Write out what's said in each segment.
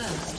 First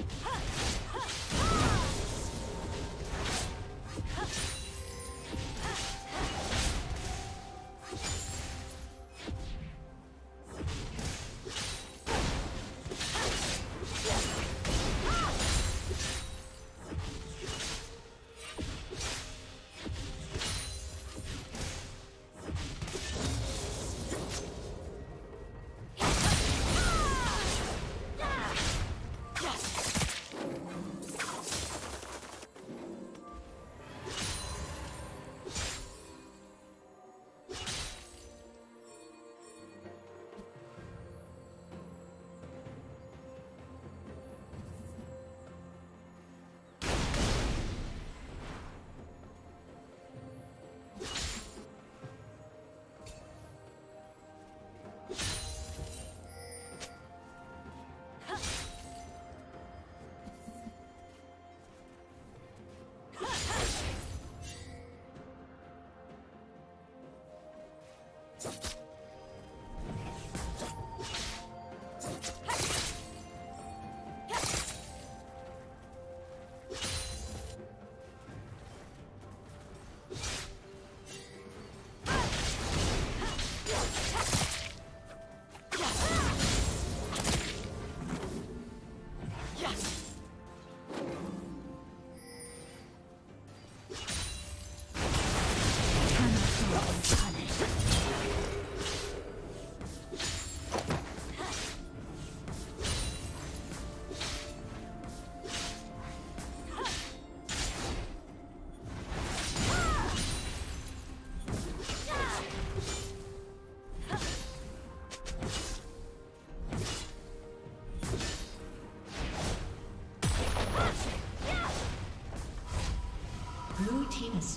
Ha!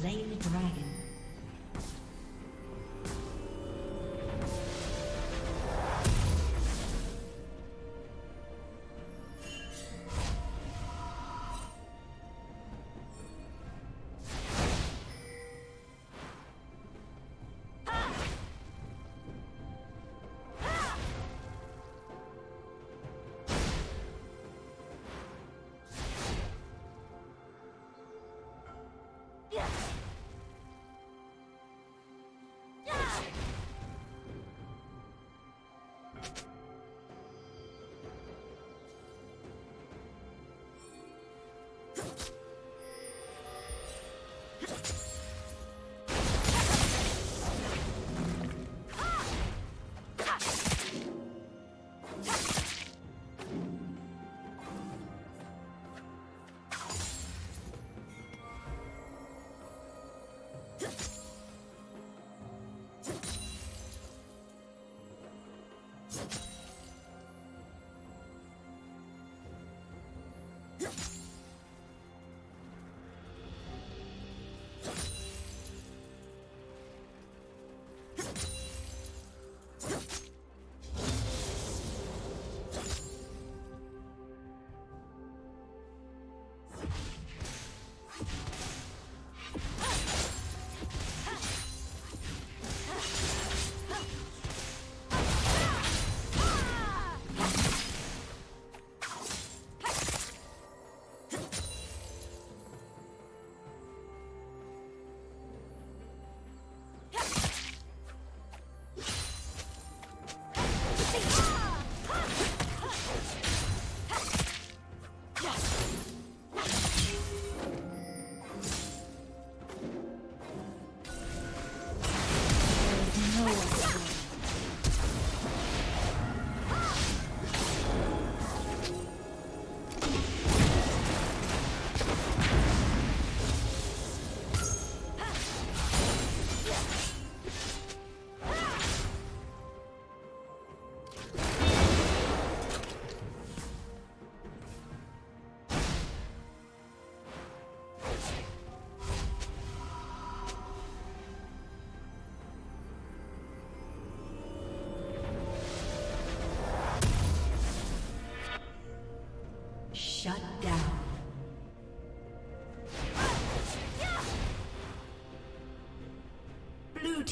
Slain the dragon.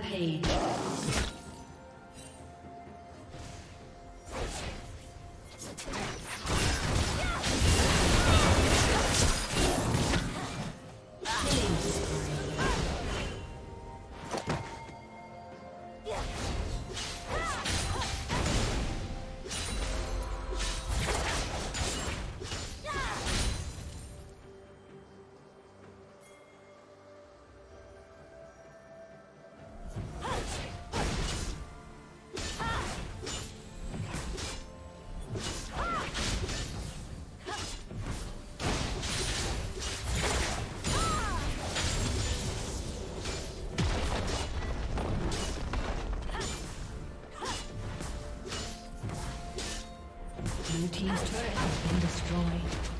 Rampage. Destroyed.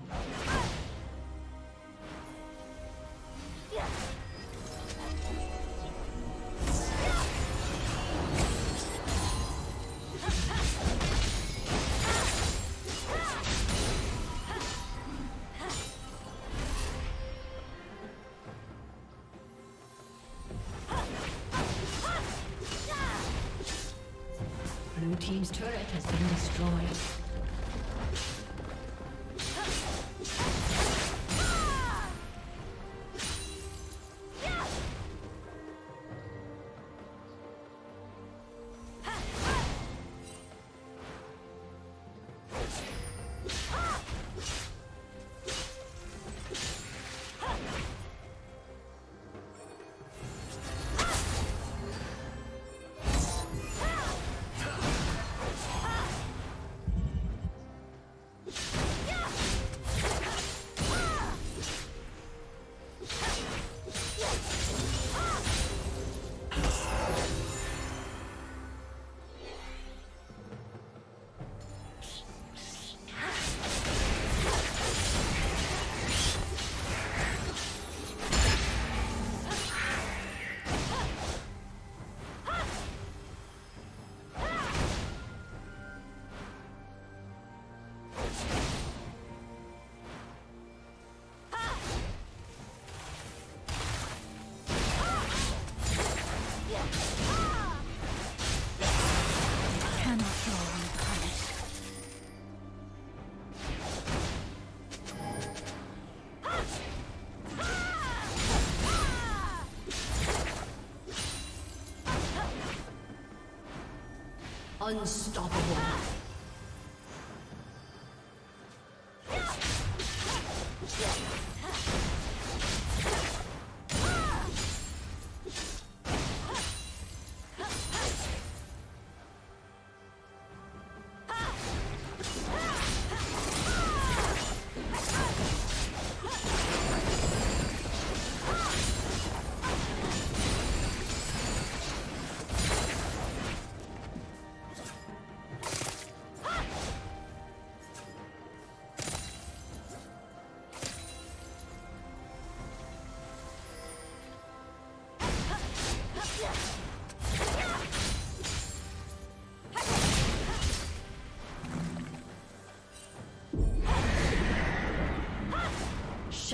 Unstoppable.